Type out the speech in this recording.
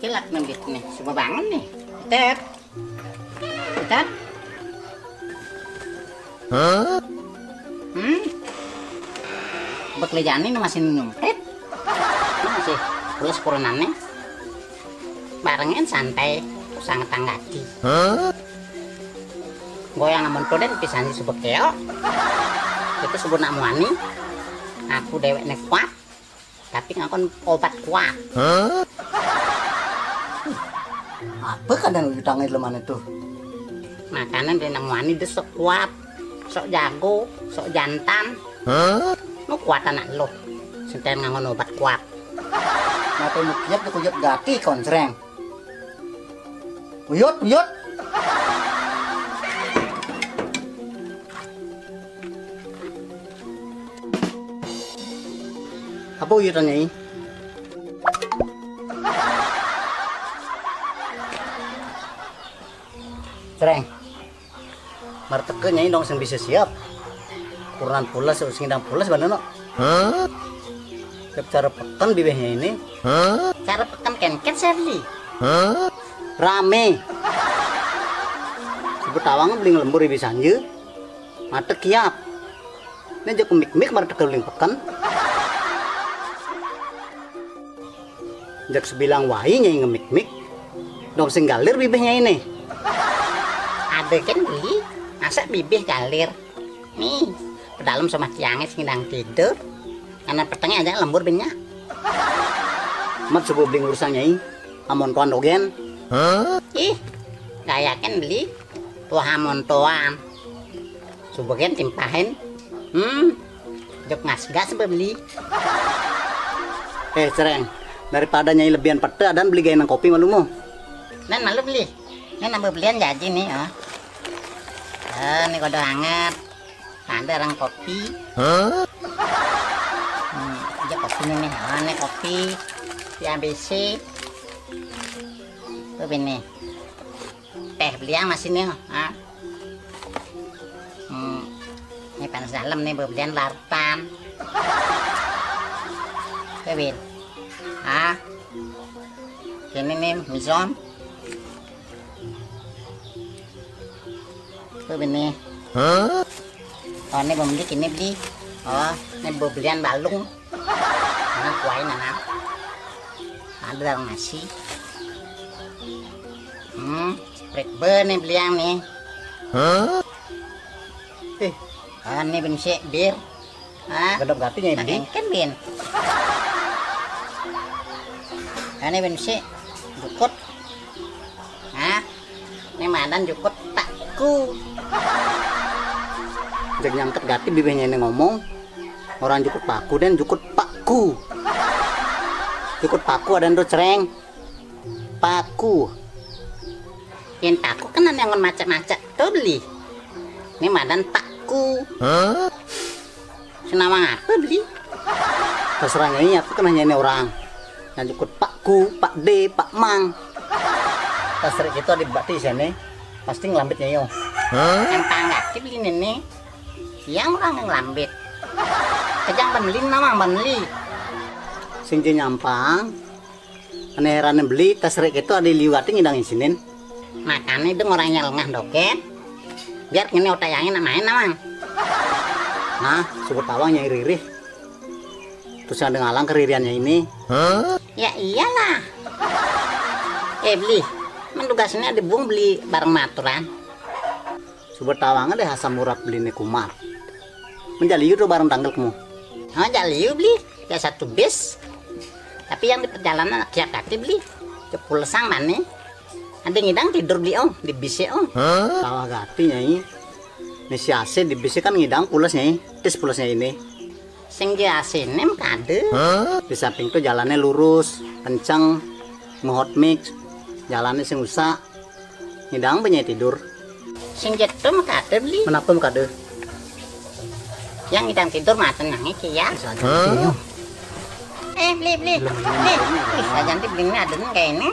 kilak nembit nih coba bangun nih tet tet hmm beklejani masih nyumpet masih terus kurunannya barengin santai sangat tanggati goyang namun poden pisan disebut keo itu sebut nak wani aku dewek nek kuat tapi ngakon obat kuat Apa kadang ditangin leman itu? makanan dari nang wani dia sok kuat sok jago sok jantan lu kuat anak lo senten ngangon obat kuat Mata mukiat dikuyut gati konsreng. Uyut, uyut. apa uyutannya ini Sereng Marteke nyai dong sing bisa siap. Kurang pula sing dang pula sebenarnya no Tiap cara pekan bibihnya ini. Cara pekan kenket Sherly. Rame. Sebut awang beli lembur di sanje. Mata kiap. Ini jauh mik-mik marteke beli pekan. Jak sebilang wahi nyai ngemik-mik. Dong sing galir bibihnya ini ada kan beli masa bibih galir? Nih pedalam sama tiangnya sing nang tidur. Karena petengnya aja lembur banyak mat sebuah beli urusan nyai. Amon tuan dogen ih gak yakin beli. Tuh amon tuan sebagian timpahin. Hmm jok ngas gas beli. Eh sereng. Daripada nyai lebihan pete dan beli gaya kopi malumu? Dan malu beli. Ini nambah belian jadi nih oh. Eh, ini kodok hangat. Ada orang kopi. Hmm, aja kopi nih. Oh, ini kopi. Di ABC. Tuh ini. Teh belian masih nih. Ah. Hmm. Ini panas dalam nih belian larutan. Tuh Bin. Ah. Ini nih mizom. Tuh ini. Oh ini beli ini beli. Oh ini belian balung. Nah kuain anak. Ada dalam nasi. Hmm, spread ber nih belian nih. Eh, ah ini bin si bir. Ah, Gadap gati nyai beli. kan bin. Ah, ini bin si jukut. Ah, ini madan jukut takku. Jak nyangket gati bibihnya ini ngomong. Orang jukut paku dan jukut pakku. Jukut paku ada ndo cereng. Paku. Yang takku kan yang macet-macet tuh beli. Ini madan takku. Senama apa beli? Terserah nyai aku kan hanya ini orang. Yang jukut pakku, pak D, pak mang. Terserah itu ada bati sini. Pasti ngelambit nyai yo. Yang tanggati beli ini. Yang orang yang lambit. Kejang beli nama beli. Sing nyampang. Ane heran beli terserah itu ada liwati ngidang isinin. Makanya itu orang yang lengah doket. Biar kini otak yangin main namang. Nah, sebut ririh. Terus ada ngalang keririannya ini. Ya iyalah. Eh beli. Mendugasnya ada bung beli barang maturan. Sebut awang ada asam murad beli ini kumar. Menjali itu bareng tanggal kamu. Oh jali yuk beli. Ya satu bis. Tapi yang di perjalanan kiat kati beli. Cepul sang mana? Ada ngidang tidur beli oh di bis ya oh. Tawa gati nyai. Ini si AC di bisi kan ngidang pulas nyai. Tis pulasnya ini. Sing jasinem kade. Di samping tuh jalannya lurus, kencang, ngehot mix. Jalannya sing usah. Ngidang banyak tidur. Sing jetum kade beli. Menapa kade? Yang ngidang tidur mah tenang ya. Bisa ini. Eh beli beli. Beli. Ih, jangan beli ada kayak ini.